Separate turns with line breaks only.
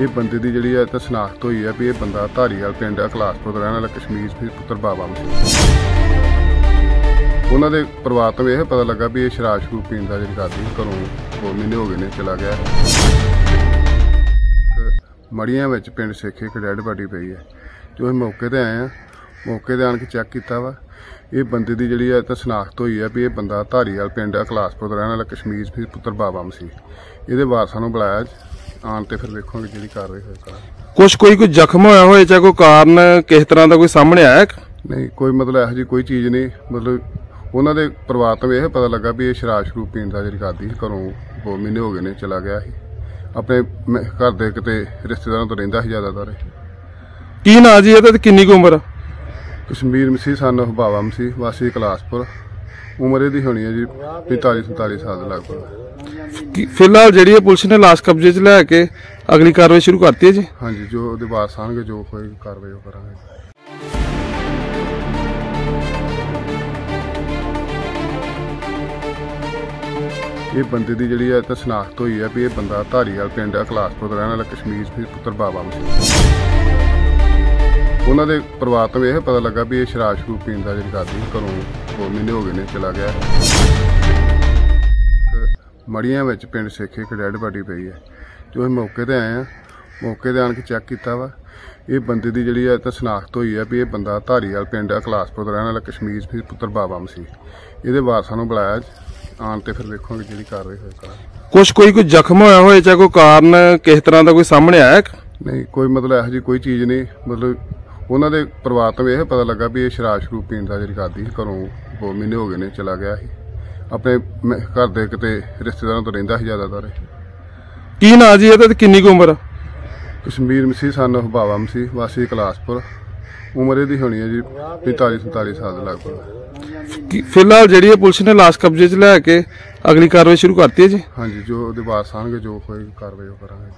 ਇਹ ਬੰਦੇ ਦੀ ਜਿਹੜੀ ਹੈ ਤਾਂ ਸ਼ਨਾਖਤ ਹੋਈ ਹੈ ਵੀ ਇਹ ਬੰਦਾ ਧਾਰੀਵਾਲ ਪਿੰਡ ਆ ਕਲਾਸਪੁਰ ਦਾ ਰਹਿਣ ਵਾਲਾ ਕਸ਼ਮੀਰ ਫਿਰ ਪੁੱਤਰ ਬਾਬਾ ਮਸੀਹ ਉਹਨਾਂ ਦੇ ਪਰਿਵਾਰ ਤੋਂ ਇਹ ਪਤਾ ਲੱਗਾ ਵੀ ਇਹ ਸ਼ਰਾਬ ਸ਼ਰੂਬ ਪੀਣ ਦਾ ਜਿਹੜੀ ਕਰਦੀ ਘਰੋਂ ਦੋ ਮਹੀਨੇ ਹੋ ਗਏ ਨੇ ਚਲਾ ਗਿਆ। ਮੜੀਆਂ ਵਿੱਚ ਪਿੰਡ ਸੇਖੇ ਇੱਕ ਡੈਡ ਬਾਡੀ ਪਈ ਹੈ ਜੋ ਅਸੀਂ ਮੌਕੇ ਤੇ ਆਏ ਆ। ਮੌਕੇ ਤੇ ਆਣ ਕੇ ਚੈੱਕ ਕੀਤਾ ਵਾ। ਇਹ ਬੰਦੇ ਦੀ ਜਿਹੜੀ ਹੈ ਤਾਂ ਸ਼ਨਾਖਤ ਹੋਈ ਹੈ ਵੀ ਇਹ ਬੰਦਾ ਧਾਰੀਵਾਲ ਪਿੰਡ ਆ ਕਲਾਸਪੁਰ ਦਾ ਰਹਿਣ ਵਾਲਾ ਕਸ਼ਮੀਰ ਫਿਰ ਪੁੱਤਰ ਬਾਬਾ ਮਸੀਹ ਇਹਦੇ ਵਾਰਸਾਂ ਨੂੰ ਬੁਲਾਇਆ ਆਉਣ ਤੇ ਫਿਰ ਵੇਖਾਂਗੇ ਜਿਹੜੀ ਕਾਰਵਾਈ ਹੋਏਗਾ
ਕੁਛ ਕੋਈ ਕੋਈ ਜ਼ਖਮ ਹੋਇਆ ਹੋਏ ਚਾਹੇ ਕੋਈ ਕਾਰਨ ਕਿਸ ਤਰ੍ਹਾਂ ਦਾ ਕੋਈ ਸਾਹਮਣੇ ਆਇਆ?
ਨਹੀਂ ਕੋਈ ਮਤਲਬ ਇਹੋ ਜਿਹੀ ਕੋਈ ਚੀਜ਼ ਨਹੀਂ ਮਤਲਬ ਉਹਨਾਂ ਦੇ ਪਰਿਵਾਰ ਤੋਂ ਇਹ ਪਤਾ ਲੱਗਾ ਵੀ ਇਹ ਸ਼ਰਾਬ ਸ਼ਰੂਬ ਪੀਣ ਦਾ ਜਿਹੜੀ ਕਰਦੀ ਸੀ ਘਰੋਂ ਦੋ ਮਹੀਨੇ ਹੋ ਗਏ ਨੇ ਚਲਾ ਗਿਆ ਸੀ ਆਪਣੇ ਮ- ਘਰ ਦੇ ਕਿਤੇ ਰਿਸ਼ਤੇਦਾਰਾਂ ਤੋਂ ਰਹਿੰਦਾ ਸੀ ਜ਼ਿਆਦਾਤਰ ਇਹ।
ਕੀ ਨਾਂ ਜੀ ਇਹਦਾ ਤੇ ਕਿੰਨੀ ਕੁ ਉਮਰ ਆ?
ਕਸ਼ਮੀਰ ਮਸੀਹ ਸਨ ਬਾਬਾ ਮਸੀਹ ਵਾਸੀ ਕਲਾਸਪੁਰ ਉਮਰ ਇਹਦੀ ਹੋਣੀ ਹੈ ਜੀ 45 47 ਸਾਲ ਦੇ ਲਗਭਗ
ਕੀ ਫਿਲਹਾਲ ਜਿਹੜੀ ਇਹ ਪੁਲਿਸ ਨੇ ਲਾਸ਼ ਕਬਜ਼ੇ 'ਚ ਲੈ ਕੇ ਅਗਲੀ ਕਾਰਵਾਈ ਸ਼ੁਰੂ ਕਰਤੀ ਹੈ ਜੀ?
ਹਾਂਜੀ, ਜੋ ਉਹਦੇ ਵਾਰਸ ਆਉਣਗੇ ਜੋ ਹੋਏਗੀ ਕਾਰਵਾਈ ਉਹ ਕਰਾਂਗੇ। ਇਹ ਬੰਦੇ ਦੀ ਜਿਹੜੀ ਹੈ ਤਾਂ ਸ਼ਨਾਖਤ ਹੋਈ ਹੈ ਵੀ ਇਹ ਬੰਦਾ ਧਾਰੀਵਾਲ ਪਿੰਡ ਆ ਦਾ ਰਹਿਣ ਵਾਲਾ, ਕਸ਼ਮੀਰ ਫਿਰ ਪੁੱਤਰ ਬਾਬਾ ਮਸੀਹ। ਉਹਨਾਂ ਦੇ ਪਰਿਵਾਰ ਤੋਂ ਇਹ ਪਤਾ ਲੱਗਾ ਵੀ ਇਹ ਸ਼ਰਾਬ ਸ਼ਰੂਬ ਪੀਣ ਦਾ ਜਿਹੜੀ ਕਰਦੀ ਘਰੋਂ ਦੋ ਮਹੀਨੇ ਹੋ ਗਏ ਨੇ ਚਲਾ ਗਿਆ। ਮੜੀਆਂ ਵਿੱਚ ਪਿੰਡ ਸੇਖੇ ਇੱਕ ਡੈਡ ਬਾਡੀ ਪਈ ਹੈ ਜੋ ਅਸੀਂ ਮੌਕੇ ਤੇ ਆਏ ਆ। ਮੌਕੇ ਤੇ ਆਣ ਕੇ ਚੈੱਕ ਕੀਤਾ ਵਾ। ਇਹ ਬੰਦੇ ਦੀ ਜਿਹੜੀ ਹੈ ਤਾਂ ਸ਼ਨਾਖਤ ਹੋਈ ਹੈ ਵੀ ਇਹ ਬੰਦਾ ਧਾਰੀਵਾਲ ਪਿੰਡ ਆ ਕਲਾਸਪੁਰ ਦਾ ਰਹਿਣ ਵਾਲਾ ਕਸ਼ਮੀਰ ਫਿਰ ਪੁੱਤਰ ਬਾਬਾ ਮਸੀਹ। ਇਹਦੇ ਵਾਰਸਾਂ ਨੂੰ ਬੁਲਾਇਆ। ਆਉਣ ਤੇ ਫਿਰ ਵੇਖਾਂਗੇ ਜਿਹੜੀ ਕਾਰਵਾਈ ਹੋਏਗਾ
ਕੁਛ ਕੋਈ ਕੋਈ ਜ਼ਖਮ ਹੋਇਆ ਹੋਏ ਚਾਹੇ ਕੋਈ ਕਾਰਨ ਕਿਸ ਤਰ੍ਹਾਂ ਦਾ ਕੋਈ ਸਾਹਮਣੇ ਆਇਆ?
ਨਹੀਂ ਕੋਈ ਮਤਲਬ ਇਹੋ ਜਿਹੀ ਕੋਈ ਚੀਜ਼ ਨਹੀਂ। ਮਤਲਬ ਉਹਨਾਂ ਦੇ ਪਰਿਵਾਰ ਤੋਂ ਇਹ ਪਤਾ ਲੱਗਾ ਵੀ ਇਹ ਸ਼ਰਾਬ ਸ਼ਰੂਬ ਪੀਣ ਦਾ ਜਿਹੜੀ ਕਰਦੀ ਸੀ ਘਰੋਂ ਦੋ ਮਹੀਨੇ ਹੋ ਗਏ ਨੇ ਚਲਾ ਗਿਆ ਸੀ। ਆਪਣੇ ਮ- ਘਰ ਦੇ ਕਿਤੇ ਰਿਸ਼ਤੇਦਾਰਾਂ ਤੋਂ ਰਹਿੰਦਾ ਸੀ ਜ਼ਿਆਦਾਤਰ ਇਹ।
ਕੀ ਨਾਂ ਜੀ ਇਹਦਾ ਤੇ ਕਿੰਨੀ ਕੁ ਉਮਰ ਆ?
ਕਸ਼ਮੀਰ ਮਸੀਹ ਸਨ of ਬਾਬਾ ਮਸੀਹ ਵਾਸੀ ਕਲਾਸਪੁਰ ਉਮਰ ਇਹਦੀ ਹੋਣੀ ਹੈ ਜੀ 45 47 ਸਾਲ ਦੇ ਲਗਭਗ
ਕੀ ਫਿਲਹਾਲ ਜਿਹੜੀ ਇਹ ਪੁਲਿਸ ਨੇ ਲਾਸ਼ ਕਬਜ਼ੇ 'ਚ ਲੈ ਕੇ ਅਗਲੀ ਕਾਰਵਾਈ ਸ਼ੁਰੂ ਕਰਤੀ ਹੈ ਜੀ
ਹਾਂਜੀ ਜੋ ਉਹਦੇ ਵਾਰਸ ਆਉਣਗੇ ਜੋ ਹੋਏਗੀ ਕਾਰਵਾਈ ਉਹ ਕਰਾਂਗੇ